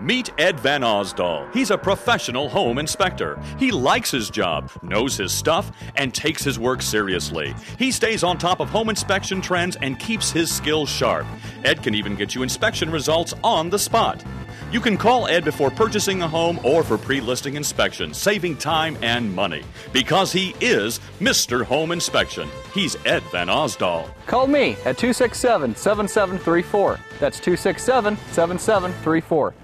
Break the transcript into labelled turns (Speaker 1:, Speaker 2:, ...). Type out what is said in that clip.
Speaker 1: Meet Ed Vanosdol. He's a professional home inspector. He likes his job, knows his stuff, and takes his work seriously. He stays on top of home inspection trends and keeps his skills sharp. Ed can even get you inspection results on the spot. You can call Ed before purchasing a home or for pre listing inspection, saving time and money. Because he is Mr. Home Inspection. He's Ed Vanosdol.
Speaker 2: Call me at 267 7734. That's 267 7734.